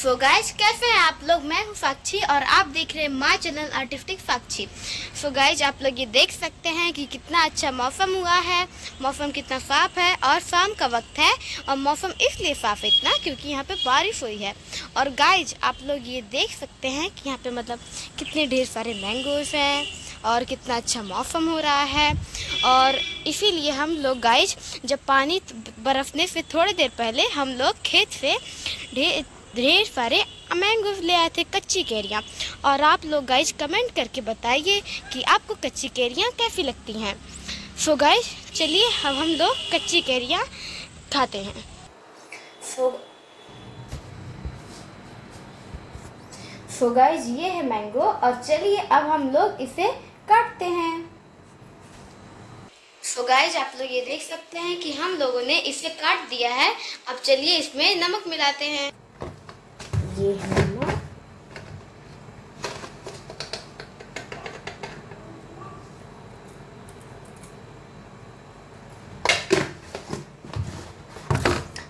So guys कैसे हैं आप लोग? मैं हूँ साक्षी और आप देख रहे हैं my channel artistic Sakshi. So guys आप लोग ये देख सकते हैं कि कितना अच्छा मौसम हुआ है। मौसम कितना साफ़ है और शाम का वक्त है और मौसम इसलिए साफ़ इतना क्योंकि यहाँ पे बारिश हुई है। और गाइज़ आप लोग ये देख सकते हैं कि यहाँ पे मतलब कितने ढेर सारे मैंगोज हैं और कितना अच्छा मौसम हो रहा है। और इसीलिए हम लोग गाइज़ जब पानी बरसने से थोड़ी देर पहले हम लोग खेत से ढेर ढेर सारे मैंगोज ले आए थे कच्ची कैरियाँ। और आप लोग गाइज़ कमेंट करके बताइए कि आपको कच्ची कैरियाँ कैसी लगती हैं। सो गाइज़ चलिए अब हम लोग कच्ची कैरियाँ खाते हैं। सो सो गाइज़ ये है मैंगो और चलिए अब हम लोग इसे काटते हैं। सो so गाइज़ आप लोग ये देख सकते हैं कि हम लोगों ने इसे काट दिया है। अब चलिए इसमें नमक मिलाते हैं। ये है नमक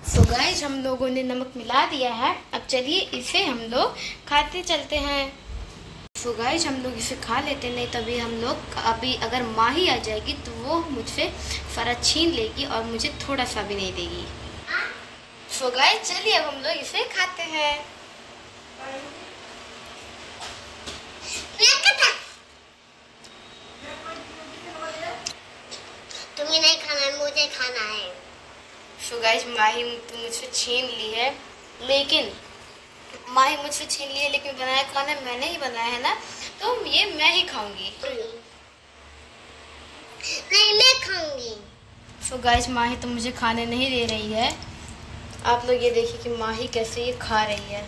सो गाइज़ हम लोगों ने नमक मिला दिया है। अब चलिए इसे हम लोग खाते चलते हैं। सो गाइज़ हम लोग इसे खा लेते नहीं तभी हम लोग, अभी अगर माही आ जाएगी तो वो मुझसे सारा छीन लेगी और मुझे थोड़ा सा भी नहीं देगी। सो गाइज़ चलिए अब हम लोग इसे खाते हैं। तुम्हें नहीं खाना है मुझे खाना है। सो गाइज़ माही तो मुझसे छीन ली है लेकिन माही मुझसे छीन ली है लेकिन बनाया खाना मैंने ही बनाया है ना? तो ये मैं ही खाऊँगी। नहीं मैं खाऊँगी। सो गाइज़ माही तो मुझे खाने नहीं दे रही है। आप लोग ये देखिए कि माही कैसे ये खा रही है।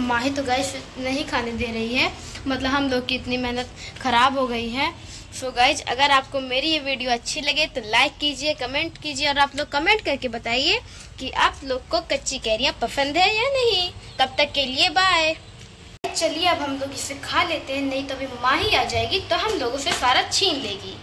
माही तो गाइज़ नहीं खाने दे रही है। मतलब हम लोग की इतनी मेहनत खराब हो गई है। सो so गाइज़ अगर आपको मेरी ये वीडियो अच्छी लगे तो लाइक कीजिए कमेंट कीजिए और आप लोग कमेंट करके बताइए कि आप लोग को कच्ची कैरियाँ पसंद है या नहीं। तब तक के लिए बाय चलिए, अब हम लोग इसे खा लेते हैं, नहीं तो अभी माही आ जाएगी तो हम लोगों से सारा छीन लेगी।